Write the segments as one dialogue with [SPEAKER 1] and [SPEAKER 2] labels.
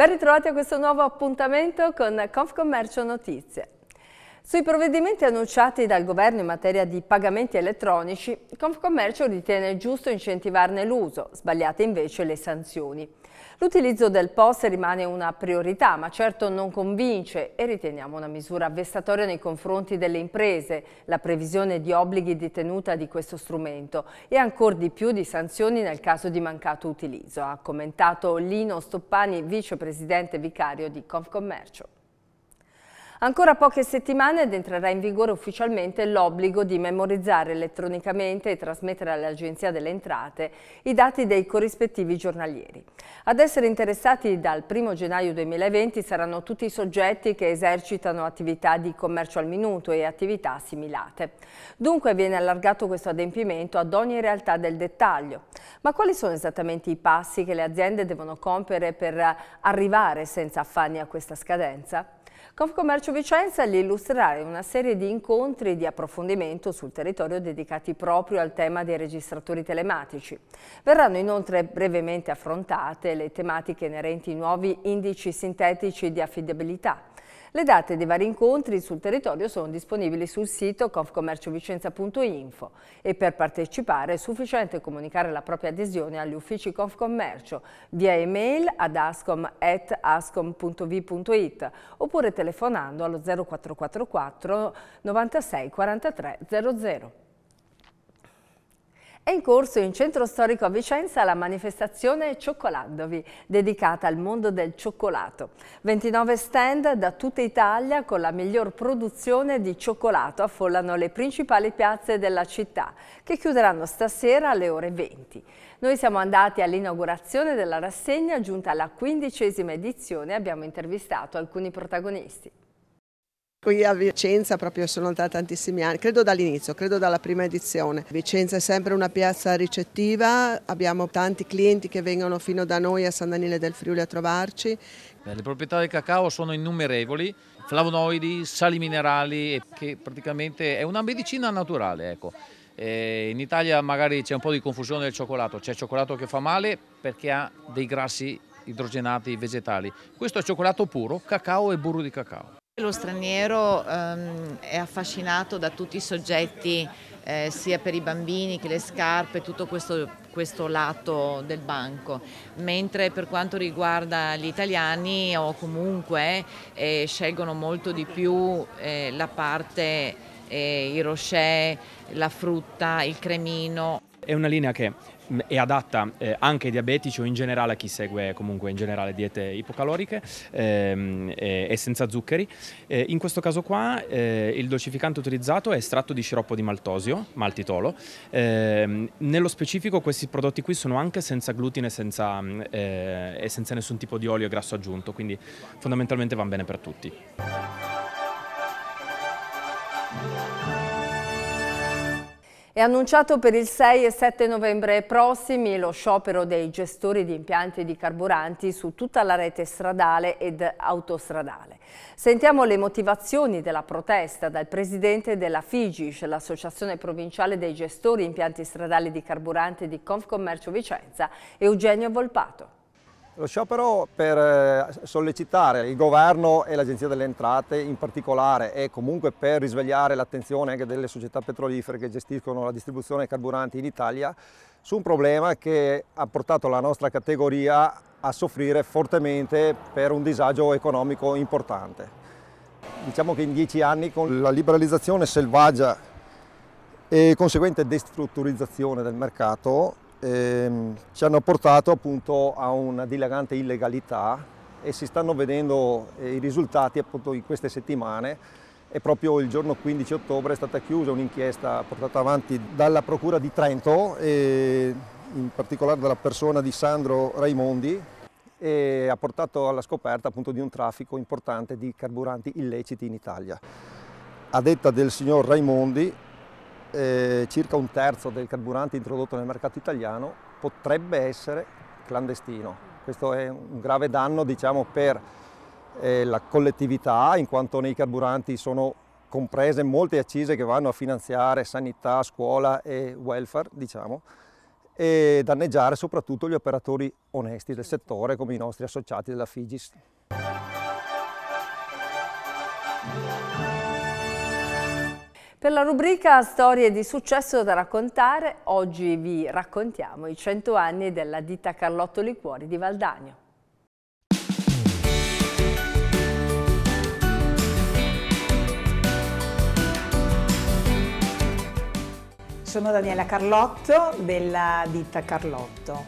[SPEAKER 1] Ben ritrovati a questo nuovo appuntamento con Confcommercio Notizie. Sui provvedimenti annunciati dal governo in materia di pagamenti elettronici, Confcommercio ritiene giusto incentivarne l'uso, sbagliate invece le sanzioni. L'utilizzo del POS rimane una priorità, ma certo non convince e riteniamo una misura vessatoria nei confronti delle imprese, la previsione di obblighi di tenuta di questo strumento e ancor di più di sanzioni nel caso di mancato utilizzo, ha commentato Lino Stoppani, vicepresidente vicario di Confcommercio. Ancora poche settimane ed entrerà in vigore ufficialmente l'obbligo di memorizzare elettronicamente e trasmettere all'Agenzia delle Entrate i dati dei corrispettivi giornalieri. Ad essere interessati dal 1 gennaio 2020 saranno tutti i soggetti che esercitano attività di commercio al minuto e attività assimilate. Dunque viene allargato questo adempimento ad ogni realtà del dettaglio. Ma quali sono esattamente i passi che le aziende devono compiere per arrivare senza affanni a questa scadenza? Confcommercio Vicenza gli illustrerà una serie di incontri di approfondimento sul territorio dedicati proprio al tema dei registratori telematici. Verranno inoltre brevemente affrontate le tematiche inerenti ai nuovi indici sintetici di affidabilità, le date dei vari incontri sul territorio sono disponibili sul sito confcommerciovicenza.info e per partecipare è sufficiente comunicare la propria adesione agli uffici Confcommercio via email ad ascom.ascom.v.it oppure telefonando allo 0444 96 43 00. È in corso in centro storico a Vicenza la manifestazione Cioccolandovi, dedicata al mondo del cioccolato. 29 stand da tutta Italia con la miglior produzione di cioccolato affollano le principali piazze della città, che chiuderanno stasera alle ore 20. Noi siamo andati all'inaugurazione della rassegna, giunta alla quindicesima edizione, abbiamo intervistato alcuni protagonisti.
[SPEAKER 2] Qui a Vicenza proprio sono da tantissimi anni, credo dall'inizio, credo dalla prima edizione. Vicenza è sempre una piazza ricettiva, abbiamo tanti clienti che vengono fino da noi a San Daniele del Friuli a trovarci.
[SPEAKER 3] Le proprietà del cacao sono innumerevoli, flavonoidi, sali minerali, che praticamente è una medicina naturale. Ecco. Eh, in Italia magari c'è un po' di confusione del cioccolato, c'è cioccolato che fa male perché ha dei grassi idrogenati vegetali. Questo è cioccolato puro, cacao e burro di cacao.
[SPEAKER 4] Lo straniero ehm, è affascinato da tutti i soggetti, eh, sia per i bambini che le scarpe, tutto questo, questo lato del banco, mentre per quanto riguarda gli italiani o comunque eh, scelgono molto di più eh, la parte, eh, i rocher, la frutta, il cremino.
[SPEAKER 5] È una linea che è adatta eh, anche ai diabetici o in generale a chi segue comunque in generale diete ipocaloriche ehm, e, e, senza zuccheri. Eh, in questo caso qua eh, il dolcificante utilizzato è estratto di sciroppo di maltosio, maltitolo. Ehm, nello specifico questi prodotti qui sono anche senza glutine senza, eh, e senza nessun tipo di olio e grasso aggiunto, quindi fondamentalmente vanno bene per tutti.
[SPEAKER 1] È annunciato per il 6 e 7 novembre prossimi lo sciopero dei gestori di impianti di carburanti su tutta la rete stradale ed autostradale. Sentiamo le motivazioni della protesta dal presidente della FIGIS, l'Associazione Provinciale dei Gestori Impianti Stradali di Carburanti di Confcommercio Vicenza, Eugenio Volpato.
[SPEAKER 6] Lo sciopero per eh, sollecitare il governo e l'Agenzia delle Entrate in particolare e comunque per risvegliare l'attenzione anche delle società petrolifere che gestiscono la distribuzione dei carburanti in Italia su un problema che ha portato la nostra categoria a soffrire fortemente per un disagio economico importante. Diciamo che in dieci anni con la liberalizzazione selvaggia e conseguente destrutturizzazione del mercato ehm, ci hanno portato appunto a una dilagante illegalità e si stanno vedendo eh, i risultati appunto in queste settimane e proprio il giorno 15 ottobre è stata chiusa un'inchiesta portata avanti dalla Procura di Trento e in particolare dalla persona di Sandro Raimondi e ha portato alla scoperta appunto di un traffico importante di carburanti illeciti in Italia. A detta del signor Raimondi eh, circa un terzo del carburante introdotto nel mercato italiano potrebbe essere clandestino. Questo è un grave danno diciamo, per eh, la collettività, in quanto nei carburanti sono comprese molte accise che vanno a finanziare sanità, scuola e welfare, diciamo, e danneggiare soprattutto gli operatori onesti del settore come i nostri associati della Figis.
[SPEAKER 1] Per la rubrica Storie di successo da raccontare, oggi vi raccontiamo i 100 anni della ditta Carlotto Liquori di Valdagno.
[SPEAKER 7] Sono Daniela Carlotto della ditta Carlotto.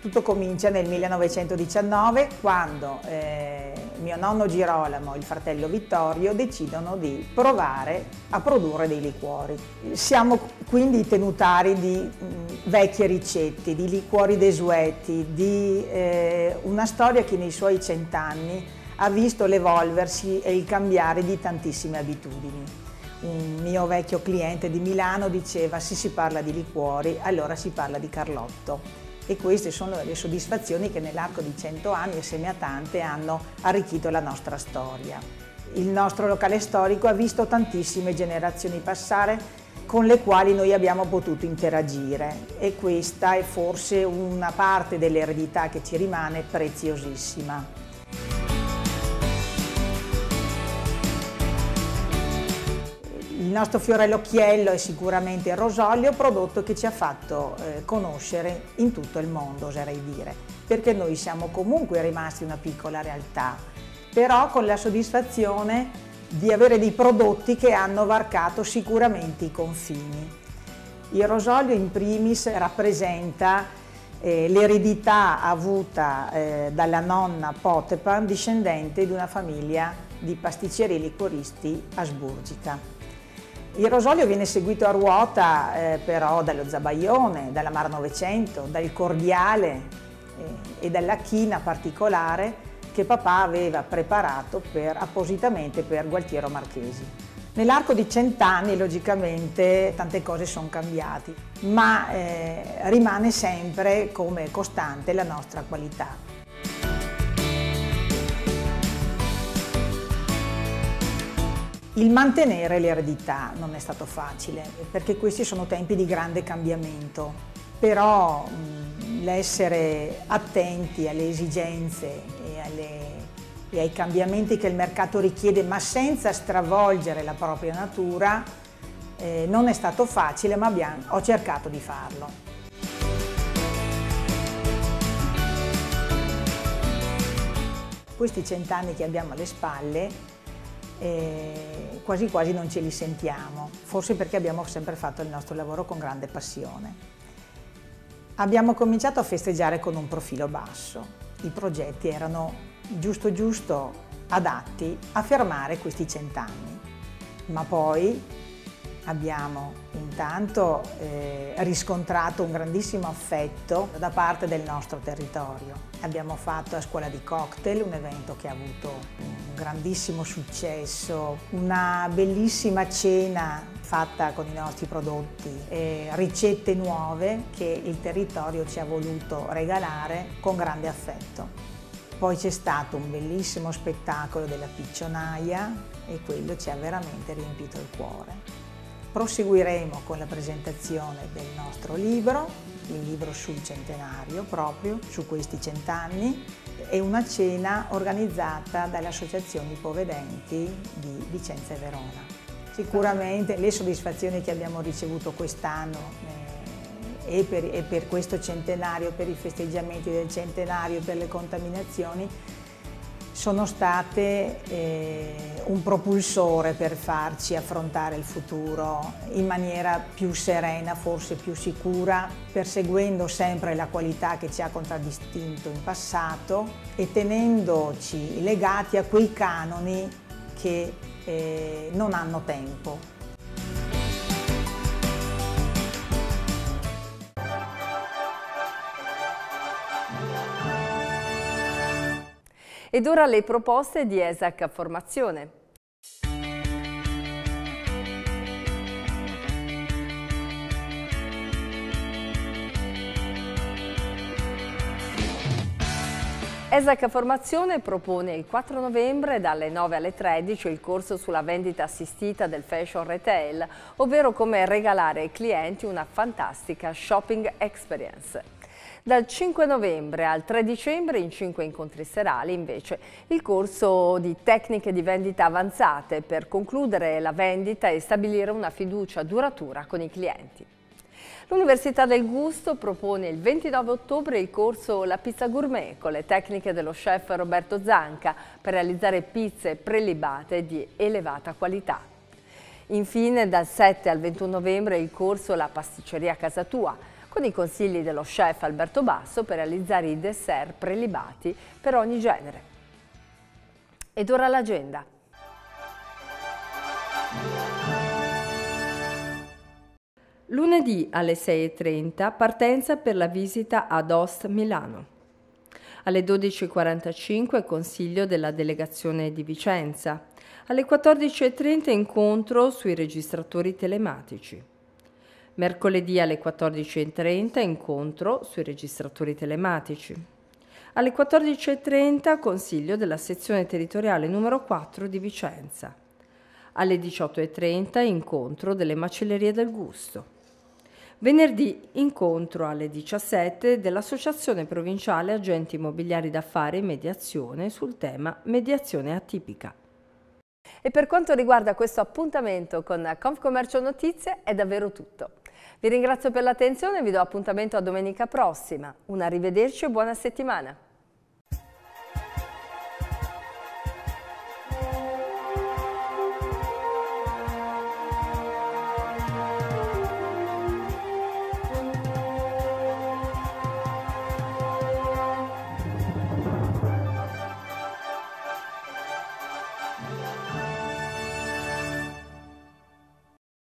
[SPEAKER 7] Tutto comincia nel 1919 quando eh, mio nonno Girolamo e il fratello Vittorio decidono di provare a produrre dei liquori. Siamo quindi tenutari di mh, vecchie ricette, di liquori desueti, di eh, una storia che nei suoi cent'anni ha visto l'evolversi e il cambiare di tantissime abitudini. Un mio vecchio cliente di Milano diceva se si parla di liquori allora si parla di Carlotto e queste sono le soddisfazioni che nell'arco di cento anni assieme a tante hanno arricchito la nostra storia. Il nostro locale storico ha visto tantissime generazioni passare con le quali noi abbiamo potuto interagire e questa è forse una parte dell'eredità che ci rimane preziosissima. Il nostro fiore all'occhiello è sicuramente il rosolio, prodotto che ci ha fatto eh, conoscere in tutto il mondo, oserei dire, perché noi siamo comunque rimasti una piccola realtà, però con la soddisfazione di avere dei prodotti che hanno varcato sicuramente i confini. Il rosolio in primis rappresenta eh, l'eredità avuta eh, dalla nonna Potepan, discendente di una famiglia di pasticceri e liquoristi asburgica. Il rosolio viene seguito a ruota eh, però dallo zabaione, dalla Mar 900, dal cordiale eh, e dalla china particolare che papà aveva preparato per, appositamente per Gualtiero Marchesi. Nell'arco di cent'anni logicamente tante cose sono cambiate, ma eh, rimane sempre come costante la nostra qualità. Il mantenere l'eredità non è stato facile, perché questi sono tempi di grande cambiamento, però l'essere attenti alle esigenze e, alle, e, ai cambiamenti che il mercato richiede, ma senza stravolgere la propria natura, eh, non è stato facile, ma abbiamo, ho cercato di farlo. Questi cent'anni che abbiamo alle spalle e quasi quasi non ce li sentiamo, forse perché abbiamo sempre fatto il nostro lavoro con grande passione. Abbiamo cominciato a festeggiare con un profilo basso, i progetti erano giusto giusto adatti a fermare questi cent'anni, ma poi abbiamo intanto eh, riscontrato un grandissimo affetto da parte del nostro territorio. Abbiamo fatto a scuola di cocktail un evento che ha avuto un grandissimo successo, una bellissima cena fatta con i nostri prodotti, eh, ricette nuove che il territorio ci ha voluto regalare con grande affetto. Poi c'è stato un bellissimo spettacolo della piccionaia e quello ci ha veramente riempito il cuore. Proseguiremo con la presentazione del nostro libro, il libro sul centenario proprio, su questi cent'anni, e una cena organizzata dalle associazioni ipovedenti di Vicenza e Verona. Sicuramente le soddisfazioni che abbiamo ricevuto quest'anno eh, e, per, e per questo centenario, per i festeggiamenti del centenario, per le contaminazioni, sono state eh, un propulsore per farci affrontare il futuro in maniera più serena, forse più sicura, perseguendo sempre la qualità che ci ha contraddistinto in passato e tenendoci legati a quei canoni che eh, non hanno tempo.
[SPEAKER 1] Ed ora le proposte di ESAC Formazione. Esaca Formazione propone il 4 novembre dalle 9 alle 13 il corso sulla vendita assistita del fashion retail, ovvero come regalare ai clienti una fantastica shopping experience. Dal 5 novembre al 3 dicembre in 5 incontri serali invece il corso di tecniche di vendita avanzate per concludere la vendita e stabilire una fiducia duratura con i clienti. L'Università del Gusto propone il 29 ottobre il corso La Pizza Gourmet con le tecniche dello chef Roberto Zanca per realizzare pizze prelibate di elevata qualità. Infine dal 7 al 21 novembre il corso La Pasticceria Casa Tua con i consigli dello chef Alberto Basso per realizzare i dessert prelibati per ogni genere. Ed ora l'agenda. Lunedì alle 6.30 partenza per la visita ad Ost Milano. Alle 12.45 consiglio della delegazione di Vicenza. Alle 14.30 incontro sui registratori telematici. Mercoledì alle 14.30 incontro sui registratori telematici. Alle 14.30 consiglio della sezione territoriale numero 4 di Vicenza. Alle 18.30 incontro delle macellerie del gusto. Venerdì incontro alle 17 dell'Associazione Provinciale Agenti Immobiliari d'Affari e Mediazione sul tema mediazione atipica. E per quanto riguarda questo appuntamento con Confcommercio Notizie è davvero tutto. Vi ringrazio per l'attenzione e vi do appuntamento a domenica prossima. Un arrivederci e buona settimana.